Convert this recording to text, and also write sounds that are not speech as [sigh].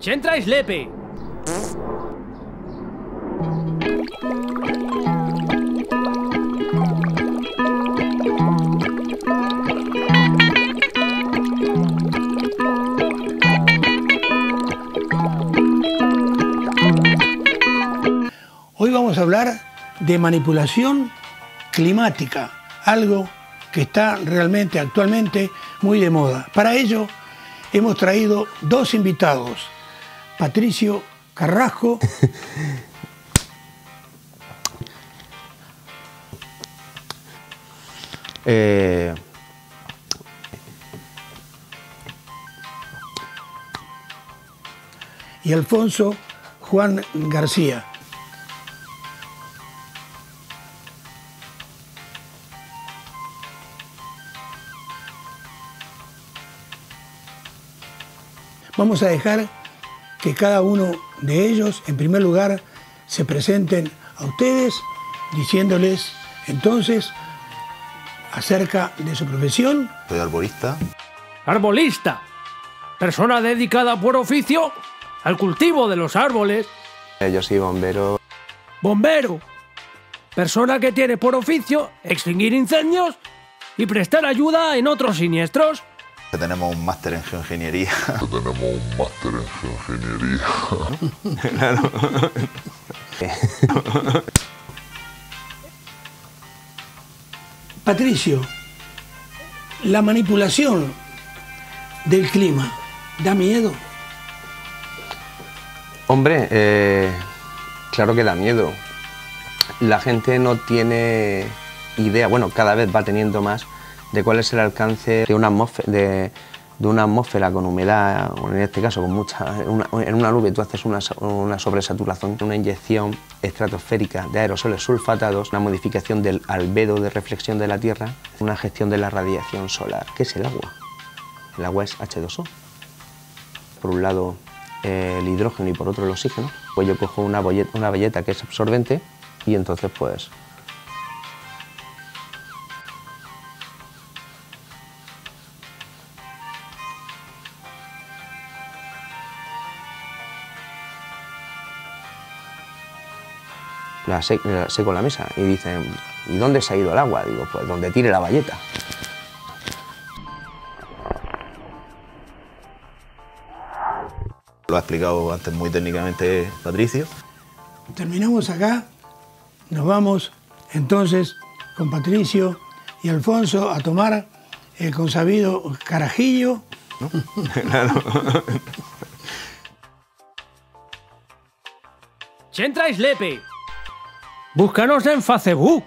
Centrais lepe. Hoy vamos a hablar de manipulación climática, algo que está realmente actualmente muy de moda. Para ello hemos traído dos invitados, Patricio Carrasco [laughs] Eh, y Alfonso Juan García. Vamos a dejar que cada uno de ellos, en primer lugar, se presenten a ustedes diciéndoles entonces acerca de su profesión, soy arborista. Arbolista. Persona dedicada por oficio al cultivo de los árboles. Eh, Yo soy bombero. Bombero. Persona que tiene por oficio extinguir incendios y prestar ayuda en otros siniestros. Que Tenemos un máster en geoingeniería. [laughs] tenemos un máster en geoingeniería. [laughs] Patricio, la manipulación del clima da miedo. Hombre, eh, claro que da miedo. La gente no tiene idea, bueno, cada vez va teniendo más de cuál es el alcance de una atmósfera, con humedad, en este caso con mucha, una, en una nube tú haces una, so- una sobresaturación, una inyección estratosférica de aerosoles sulfatados, una modificación del albedo de reflexión de la Tierra, una gestión de la radiación solar. ¿Qué es el agua? El agua es H2O por un lado eh, el hidrógeno y por otro el oxígeno, pues yo cojo una, bolle- una bayeta que es absorbente y entonces pues la, se- la seco en la mesa y dicen, ¿y dónde se ha ido el agua? Digo, pues donde tire la bayeta. Lo ha explicado antes muy técnicamente Patricio. Terminamos acá, nos vamos entonces con Patricio y Alfonso a tomar el consabido carajillo. [laughs] Centrais lepe. Búscanos en Facebook.